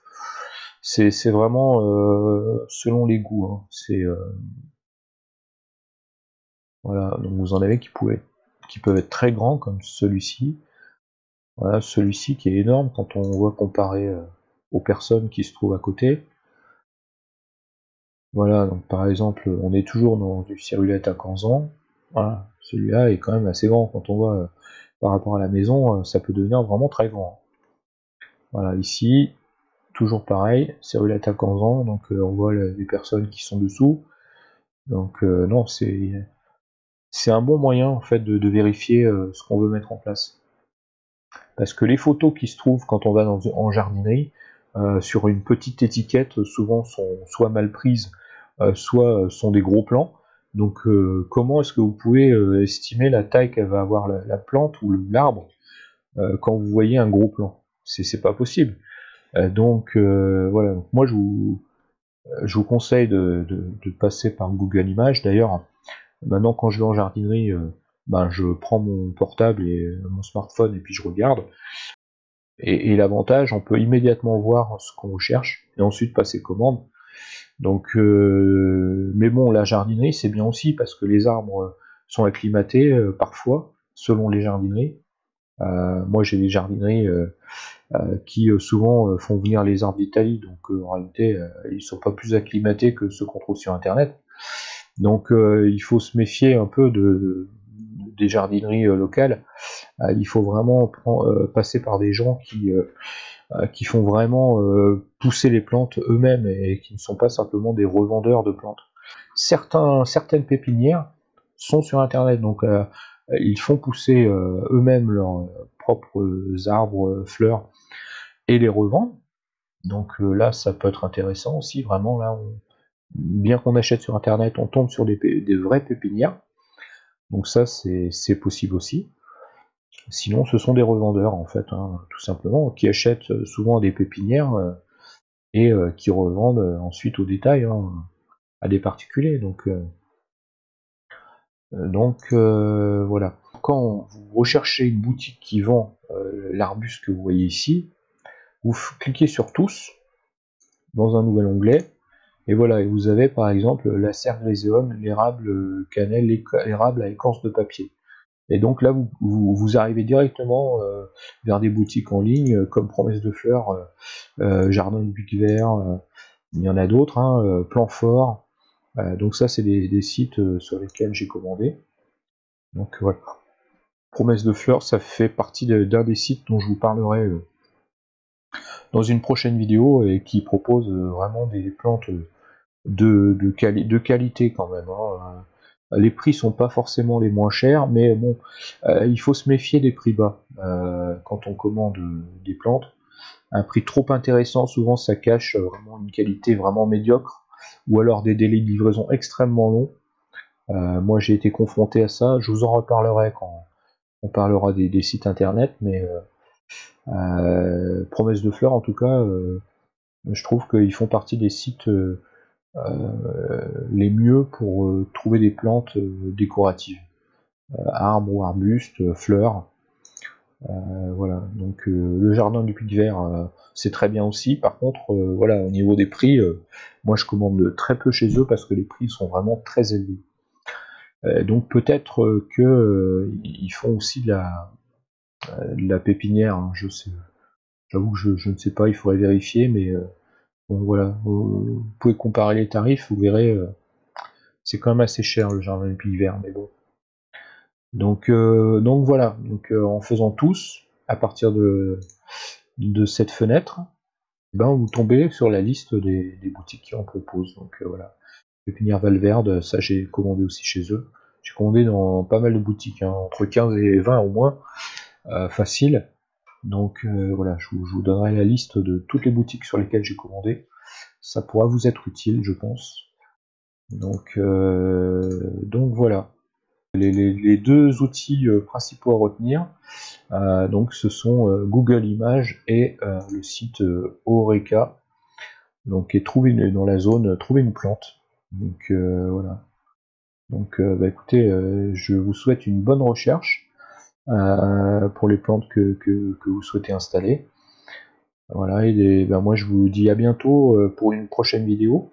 C'est vraiment selon les goûts. Hein. C'est voilà, donc vous en avez qui, qui peuvent être très grands comme celui-ci. Voilà, celui-ci qui est énorme quand on voit comparer aux personnes qui se trouvent à côté. Voilà, donc par exemple, on est toujours dans du cirulette à Kanzan. Voilà, celui-là est quand même assez grand quand on voit euh, par rapport à la maison, euh, ça peut devenir vraiment très grand. Voilà, ici, toujours pareil, cirulette à Kanzan, donc euh, on voit les personnes qui sont dessous. Donc non, c'est c'est un bon moyen en fait de, vérifier ce qu'on veut mettre en place. Parce que les photos qui se trouvent quand on va dans, en jardinerie, euh, sur une petite étiquette, souvent sont soit mal prises, euh, soit sont des gros plans. Donc euh, comment est-ce que vous pouvez estimer la taille qu'elle va avoir la, plante ou l'arbre quand vous voyez un gros plan? C'est pas possible. donc voilà, moi je vous, je vous conseille de, passer par Google Images. D'ailleurs, maintenant quand je vais en jardinerie, ben, je prends mon portable et mon smartphone et puis je regarde. Et, l'avantage, on peut immédiatement voir ce qu'on recherche et ensuite passer commande. Donc, euh, mais bon, la jardinerie c'est bien aussi parce que les arbres sont acclimatés euh, parfois selon les jardineries. Euh, moi, j'ai des jardineries qui souvent font venir les arbres d'Italie, donc en réalité, ils sont pas plus acclimatés que ceux qu'on trouve sur Internet. Donc, il faut se méfier un peu de, des jardineries euh, locales, euh, il faut vraiment euh, passer par des gens qui qui font vraiment pousser les plantes eux-mêmes et qui ne sont pas simplement des revendeurs de plantes. Certains, certaines pépinières sont sur internet, donc ils font pousser eux-mêmes leurs propres arbres, fleurs et les revendre. Donc là, ça peut être intéressant aussi. Vraiment, là, bien qu'on achète sur Internet, on tombe sur des, des vraies pépinières. Donc ça, c'est possible aussi. Sinon, ce sont des revendeurs, en fait, hein, tout simplement, qui achètent euh, souvent des pépinières euh, et euh, qui revendent ensuite au détail hein, à des particuliers. Donc, donc voilà. Quand vous recherchez une boutique qui vend l'arbuste que vous voyez ici, vous cliquez sur tous dans un nouvel onglet et voilà, et vous avez par exemple la serre gréséone, l'érable cannelle, l'érable à écorce de papier. Et donc là, vous, vous, arrivez directement euh, vers des boutiques en ligne euh, comme Promesse de Fleurs, euh, Jardin de Buc Vert, il y en a d'autres, hein, Fort. donc ça, c'est des, sites sur lesquels j'ai commandé. Donc voilà. Promesse de Fleurs, ça fait partie d'un des sites dont je vous parlerai dans une prochaine vidéo et qui propose vraiment des plantes de, qualité quand même. Hein. Les prix sont pas forcément les moins chers, mais bon, euh, il faut se méfier des prix bas euh, quand on commande des plantes. Un prix trop intéressant, souvent ça cache vraiment une qualité vraiment médiocre, ou alors des délais de livraison extrêmement longs. Euh, moi j'ai été confronté à ça, je vous en reparlerai quand on parlera des, sites internet, mais promesse de fleurs en tout cas, je trouve qu'ils font partie des sites euh, les mieux pour euh, trouver des plantes euh, décoratives, arbres ou arbustes, fleurs. voilà, donc le jardin du Pic Vert, c'est très bien aussi. Par contre, voilà, au niveau des prix, moi je commande très peu chez eux parce que les prix sont vraiment très élevés. donc peut-être que ils font aussi de la, pépinière, hein, je sais. J'avoue que je, je, ne sais pas, il faudrait vérifier, mais Bon, voilà, vous, pouvez comparer les tarifs, vous verrez, euh, c'est quand même assez cher le jardin du vert, mais bon. Donc, euh, donc voilà, donc, euh, en faisant tous, à partir de, cette fenêtre, ben, vous tombez sur la liste des, boutiques qui en proposent. Donc voilà, Pépinière Valverde, ça j'ai commandé aussi chez eux. J'ai commandé dans pas mal de boutiques, hein, entre 15 et 20 au moins, facile. Donc euh, voilà, je vous, donnerai la liste de toutes les boutiques sur lesquelles j'ai commandé. Ça pourra vous être utile, je pense. Donc, euh, voilà. Les, deux outils euh, principaux à retenir, donc ce sont Google Images et le site Oreca. Donc et trouver dans la zone trouver une plante. Donc voilà. Donc bah, écoutez, je vous souhaite une bonne recherche. Euh, pour les plantes que, vous souhaitez installer. Voilà, et ben moi je vous dis à bientôt euh, pour une prochaine vidéo.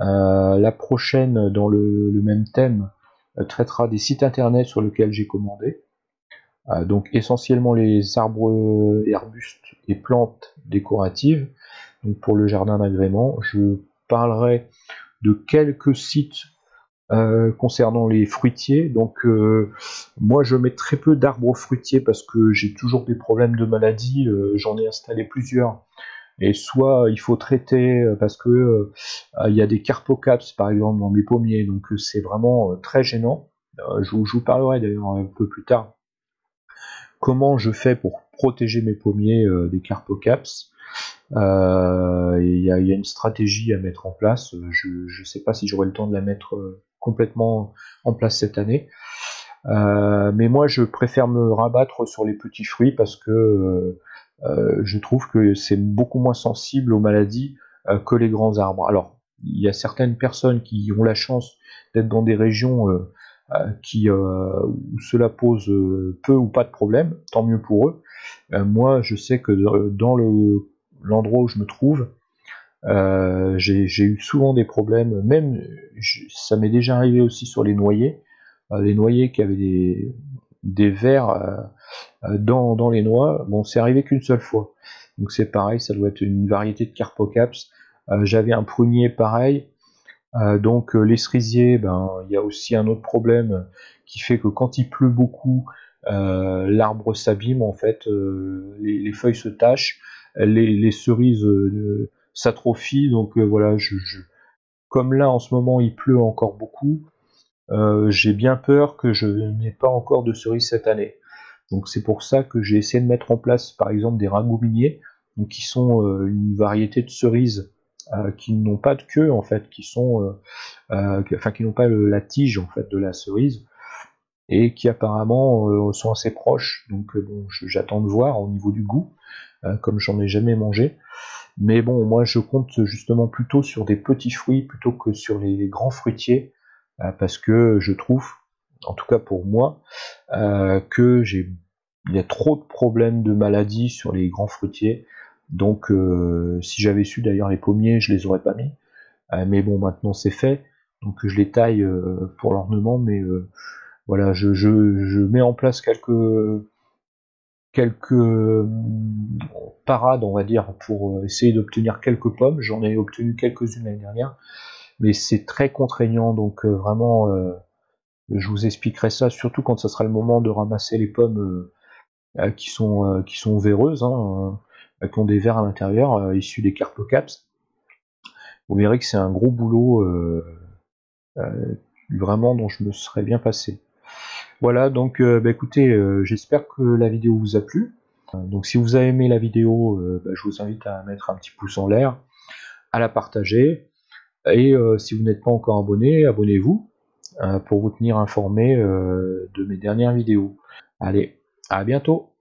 Euh, la prochaine, dans le, même thème, traitera des sites internet sur lesquels j'ai commandé. donc essentiellement les arbres et arbustes et plantes décoratives. Donc pour le jardin d'agrément, je parlerai de quelques sites euh, concernant les fruitiers. Donc euh, moi je mets très peu d'arbres fruitiers parce que j'ai toujours des problèmes de maladie. Euh, j'en ai installé plusieurs. Et soit il faut traiter parce que il y a des carpocaps par exemple dans mes pommiers, donc c'est vraiment très gênant. Je, je, vous parlerai d'ailleurs un peu plus tard comment je fais pour protéger mes pommiers des carpocaps? Il y, a une stratégie à mettre en place. Je ne sais pas si j'aurai le temps de la mettre complètement en place cette année. Euh, mais moi, je préfère me rabattre sur les petits fruits parce que euh, euh, je trouve que c'est beaucoup moins sensible aux maladies que les grands arbres. Alors, il y a certaines personnes qui ont la chance d'être dans des régions qui, où cela pose peu ou pas de problème, tant mieux pour eux. moi, je sais que dans l'endroit où je me trouve, euh, j'ai eu souvent des problèmes, même ça m'est déjà arrivé aussi sur les noyers, euh, les noyers qui avaient des, des vers euh, dans, les noix. Bon, c'est arrivé qu'une seule fois. Donc c'est pareil, ça doit être une variété de carpocaps. J'avais un prunier pareil. donc les cerisiers, ben il y a aussi un autre problème qui fait que quand il pleut beaucoup, l'arbre s'abîme en fait, les, feuilles se tachent, les cerises s'atrophie. Donc euh, voilà, je, comme là en ce moment il pleut encore beaucoup, euh, j'ai bien peur que je n'ai pas encore de cerises cette année. Donc c'est pour ça que j'ai essayé de mettre en place par exemple des ragoûts miniers, donc qui sont une variété de cerises qui n'ont pas de queue en fait, qui sont, enfin qui n'ont pas la tige en fait de la cerise et qui apparemment sont assez proches. Donc bon, j'attends de voir au niveau du goût, comme j'en ai jamais mangé. Mais bon, moi je compte justement plutôt sur des petits fruits plutôt que sur les grands fruitiers, euh, parce que je trouve, en tout cas pour moi, euh, que j'ai il y a trop de problèmes de maladies sur les grands fruitiers. Donc euh, si j'avais su d'ailleurs les pommiers, je les aurais pas mis. mais bon, maintenant c'est fait. Donc je les taille pour l'ornement, mais voilà, je, je, je, mets en place quelques quelques euh, parades, on va dire, pour euh, essayer d'obtenir quelques pommes. J'en ai obtenu quelques-unes l'année dernière, mais c'est très contraignant, donc euh, vraiment, je vous expliquerai ça, surtout quand ce sera le moment de ramasser les pommes qui sont qui sont véreuses, hein, qui ont des vers à l'intérieur, issus des carpocaps. Vous verrez que c'est un gros boulot, vraiment dont je me serais bien passé. Voilà, donc euh, bah, écoutez, euh, j'espère que la vidéo vous a plu. Donc si vous avez aimé la vidéo, euh, bah, je vous invite à mettre un petit pouce en l'air, à la partager. Et si vous n'êtes pas encore abonné, abonnez-vous pour vous tenir informé de mes dernières vidéos. Allez, à bientôt